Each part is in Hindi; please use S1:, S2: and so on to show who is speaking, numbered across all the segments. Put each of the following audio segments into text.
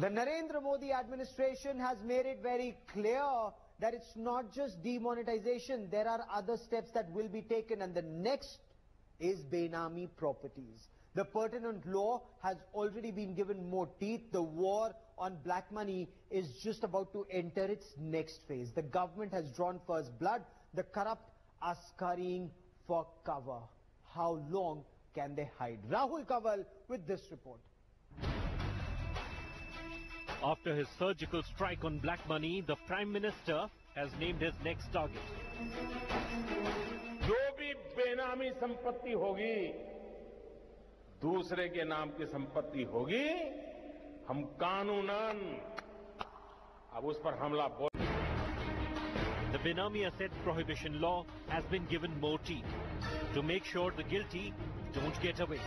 S1: The Narendra Modi administration has made it very clear that it's not just demonetization. There are other steps that will be taken and the next is Benami properties. The pertinent law has already been given more teeth. The war on black money is just about to enter its next phase. The government has drawn first blood. The corrupt are scurrying for cover. How long can they hide? Rahul Kaval with this report.
S2: After his surgical strike on black money, the Prime Minister has named his next target.
S3: जो भी बेनामी संपत्ति होगी दूसरे के नाम की संपत्ति होगी हम कानूनन अब उस पर हमला बोल
S2: The Benami Assets Prohibition Law has been given more teeth to make sure the guilty don't get away.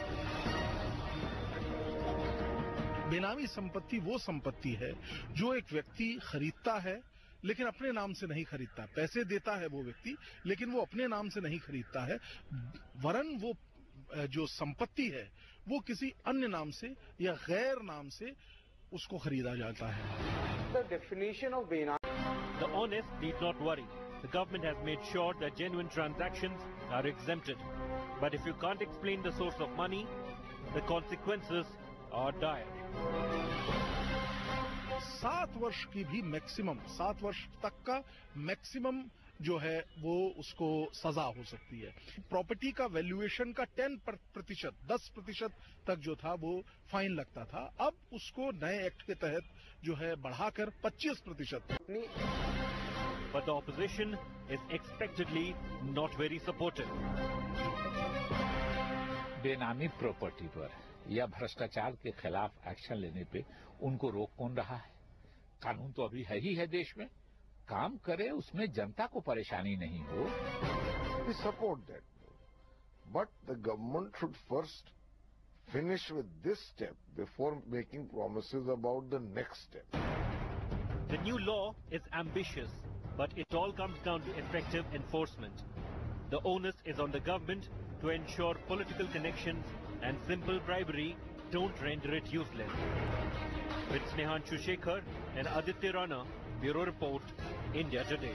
S4: बेनामी संपत्ति वो संपत्ति है जो एक व्यक्ति खरीदता है लेकिन अपने नाम से नहीं खरीदता पैसे देता है वो व्यक्ति लेकिन वो अपने नाम से नहीं खरीदता है वरन वो जो संपत्ति है वो किसी अन्य नाम से या गैर नाम से उसको खरीदा जाता है
S1: Benami
S2: The honest need not worry. The government has made sure that genuine transactions are exempted. But if you can't explain the source of money, the consequences are dire.
S4: सात वर्ष की भी मैक्सिमम सात वर्ष तक का मैक्सिमम जो है वो उसको सजा हो सकती है प्रॉपर्टी का वैल्यूएशन का टेन प्रतिशत दस प्रतिशत तक जो था वो फाइन लगता था अब उसको नए एक्ट के तहत जो है बढ़ाकर पच्चीस प्रतिशत
S2: But the opposition is expectedly not very supportive.
S5: Benami property पर या भ्रष्टाचार के खिलाफ एक्शन लेने पे उनको रोक कौन रहा है? कानून तो अभी है ही है देश में। काम करे उसमें जनता को परेशानी नहीं हो।
S6: Support that but the government should first finish with this step before making promise about the next step
S2: the new law is ambitious but it all comes down to effective enforcement the onus is on the government to ensure political connection and simple bribery don't render it useless. With Snehan Shekhar and Aditya Rana, Bureau Report, India Today.